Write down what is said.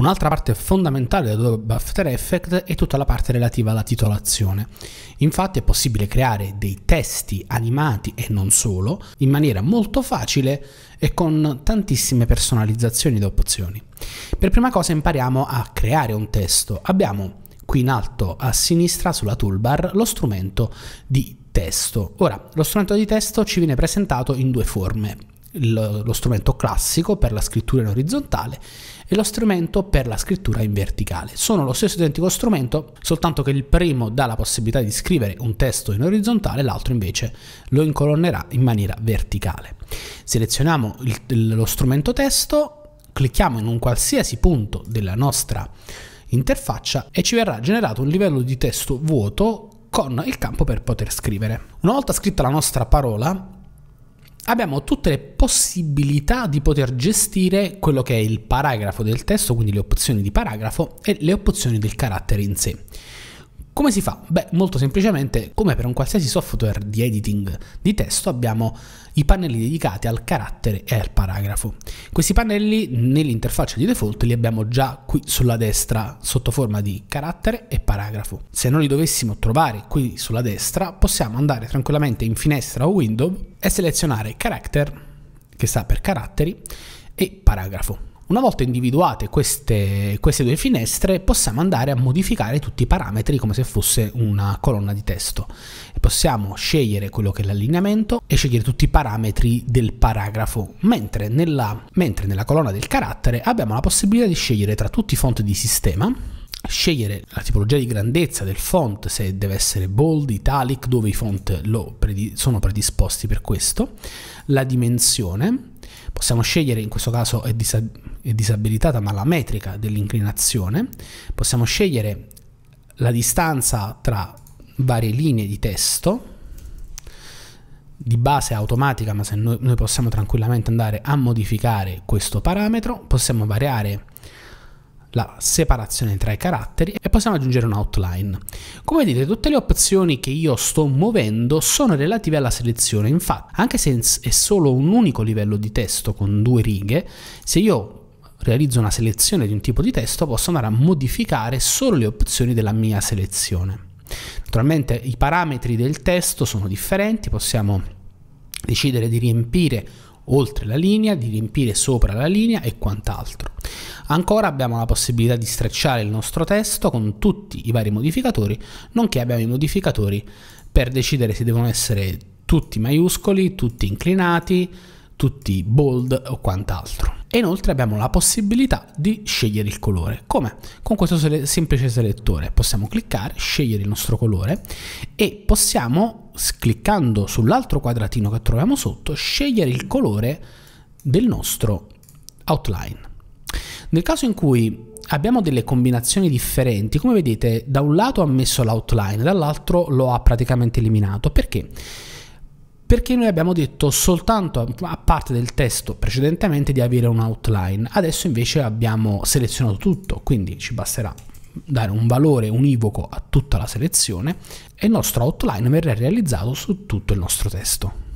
Un'altra parte fondamentale di Adobe After Effects è tutta la parte relativa alla titolazione. Infatti è possibile creare dei testi animati e non solo in maniera molto facile e con tantissime personalizzazioni ed opzioni. Per prima cosa impariamo a creare un testo. Abbiamo qui in alto a sinistra sulla toolbar lo strumento di testo. Ora, lo strumento di testo ci viene presentato in due forme. Lo, strumento classico per la scrittura in orizzontale e lo strumento per la scrittura in verticale. Sono lo stesso identico strumento, soltanto che il primo dà la possibilità di scrivere un testo in orizzontale, l'altro invece lo incolonnerà in maniera verticale. Selezioniamo il, lo strumento testo, clicchiamo in un qualsiasi punto della nostra interfaccia e ci verrà generato un livello di testo vuoto con il campo per poter scrivere. Una volta scritta la nostra parola, abbiamo tutte le possibilità di poter gestire quello che è il paragrafo del testo, quindi le opzioni di paragrafo e le opzioni del carattere in sé. Come si fa? Beh, molto semplicemente, come per un qualsiasi software di editing di testo, abbiamo i pannelli dedicati al carattere e al paragrafo. Questi pannelli nell'interfaccia di default li abbiamo già qui sulla destra sotto forma di carattere e paragrafo. Se non li dovessimo trovare qui sulla destra, possiamo andare tranquillamente in finestra o window e selezionare character, che sta per caratteri, e paragrafo. Una volta individuate queste, queste, due finestre possiamo andare a modificare tutti i parametri come se fosse una colonna di testo. Possiamo scegliere quello che è l'allineamento e scegliere tutti i parametri del paragrafo. Mentre nella, mentre nella colonna del carattere abbiamo la possibilità di scegliere tra tutti i font di sistema scegliere la tipologia di grandezza del font, se deve essere bold, italic, dove i font predi sono predisposti per questo, la dimensione, possiamo scegliere, in questo caso è, disab è disabilitata, ma la metrica dell'inclinazione, possiamo scegliere la distanza tra varie linee di testo, di base automatica, ma se noi, noi possiamo tranquillamente andare a modificare questo parametro, possiamo variare la separazione tra i caratteri e possiamo aggiungere un outline. Come vedete tutte le opzioni che io sto muovendo sono relative alla selezione, infatti anche se è solo un unico livello di testo con due righe, se io realizzo una selezione di un tipo di testo posso andare a modificare solo le opzioni della mia selezione. Naturalmente i parametri del testo sono differenti, possiamo decidere di riempire oltre la linea, di riempire sopra la linea e quant'altro. Ancora abbiamo la possibilità di strecciare il nostro testo con tutti i vari modificatori, nonché abbiamo i modificatori per decidere se devono essere tutti maiuscoli, tutti inclinati, tutti bold o quant'altro. E inoltre abbiamo la possibilità di scegliere il colore. Come? Con questo sele semplice selettore possiamo cliccare, scegliere il nostro colore e possiamo, cliccando sull'altro quadratino che troviamo sotto, scegliere il colore del nostro outline. Nel caso in cui abbiamo delle combinazioni differenti, come vedete da un lato ha messo l'outline, dall'altro lo ha praticamente eliminato. Perché? Perché noi abbiamo detto soltanto a parte del testo precedentemente di avere un outline, adesso invece abbiamo selezionato tutto, quindi ci basterà dare un valore univoco a tutta la selezione e il nostro outline verrà realizzato su tutto il nostro testo.